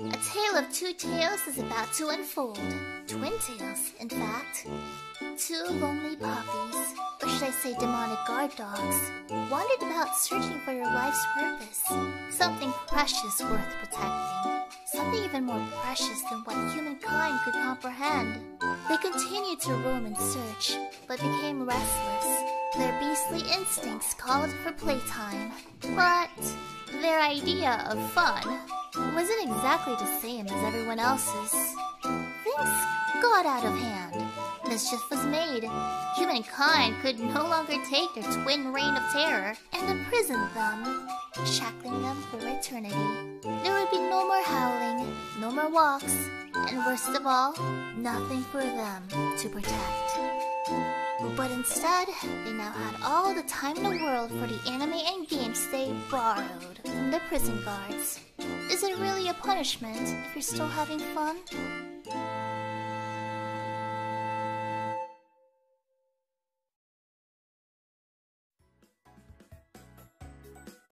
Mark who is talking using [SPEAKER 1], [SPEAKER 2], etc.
[SPEAKER 1] A tale of two tales is about to unfold. Twin tales, in fact. Two lonely puppies, or should I say demonic guard dogs, wandered about searching for their life's purpose. Something precious worth protecting. Something even more precious than what humankind could comprehend. They continued to roam and search, but became restless. Their beastly instincts called for playtime. But their idea of fun wasn't exactly the same as everyone else's. Things got out of hand. Mischief was made. Humankind could no longer take their twin reign of terror and imprison them, shackling them for eternity. There would be no more howling, no more walks, and worst of all, nothing for them to protect. But instead, they now had all the time in the world for the anime and games they borrowed from the prison guards. Is it really a punishment if you're still having fun?